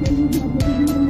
Dan juga.